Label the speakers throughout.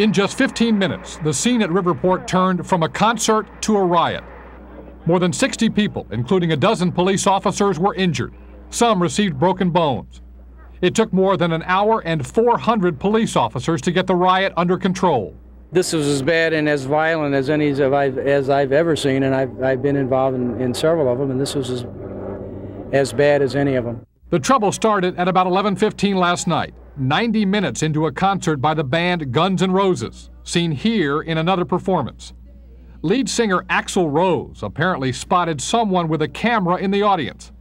Speaker 1: In just 15 minutes, the scene at Riverport turned from a concert to a riot. More than 60 people, including a dozen police officers, were injured. Some received broken bones. It took more than an hour and 400 police officers to get the riot under control.
Speaker 2: This was as bad and as violent as any as I've, as I've ever seen, and I've, I've been involved in, in several of them, and this was as, as bad as any of them.
Speaker 1: The trouble started at about 11:15 last night, 90 minutes into a concert by the band Guns N' Roses, seen here in another performance. Lead singer Axl Rose apparently spotted someone with a camera in the audience,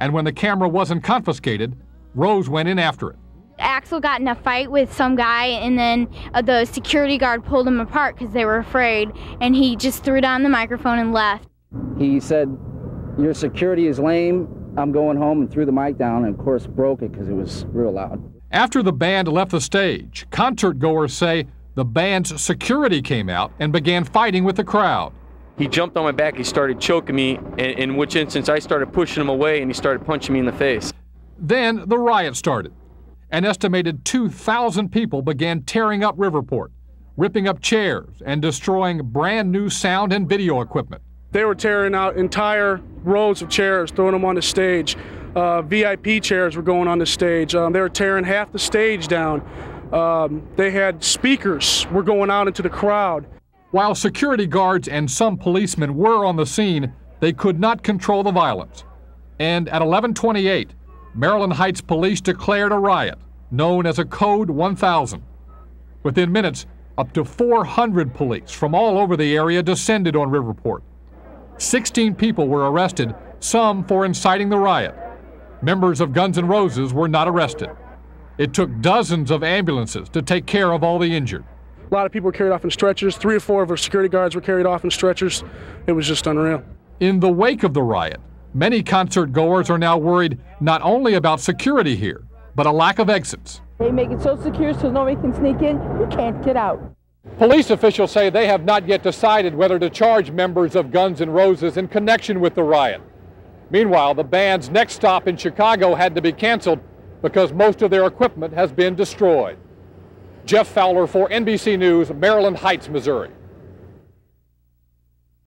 Speaker 1: and when the camera wasn't confiscated, Rose went in after it.
Speaker 3: Axl got in a fight with some guy, and then uh, the security guard pulled him apart because they were afraid, and he just threw down the microphone and left.
Speaker 2: He said, Your security is lame. I'm going home and threw the mic down, and of course, broke it because it was real loud.
Speaker 1: After the band left the stage, concertgoers say the band's security came out and began fighting with the crowd.
Speaker 4: He jumped on my back, he started choking me, in, in which instance I started pushing him away and he started punching me in the face.
Speaker 1: Then the riot started. An estimated 2,000 people began tearing up Riverport, ripping up chairs, and destroying brand new sound and video equipment.
Speaker 5: They were tearing out entire rows of chairs, throwing them on the stage. Uh, VIP chairs were going on the stage. Um, they were tearing half the stage down. Um, they had speakers were going out into the crowd.
Speaker 1: While security guards and some policemen were on the scene, they could not control the violence. And at 1128, Maryland Heights police declared a riot known as a Code 1000. Within minutes, up to 400 police from all over the area descended on Riverport. 16 people were arrested, some for inciting the riot. Members of Guns N' Roses were not arrested. It took dozens of ambulances to take care of all the injured.
Speaker 5: A lot of people were carried off in stretchers. Three or four of our security guards were carried off in stretchers. It was just unreal.
Speaker 1: In the wake of the riot, many concert goers are now worried not only about security here, but a lack of exits.
Speaker 6: They make it so secure so nobody can sneak in, you can't get out.
Speaker 1: Police officials say they have not yet decided whether to charge members of Guns N' Roses in connection with the riot. Meanwhile, the band's next stop in Chicago had to be canceled because most of their equipment has been destroyed. Jeff Fowler for NBC News, Maryland Heights, Missouri.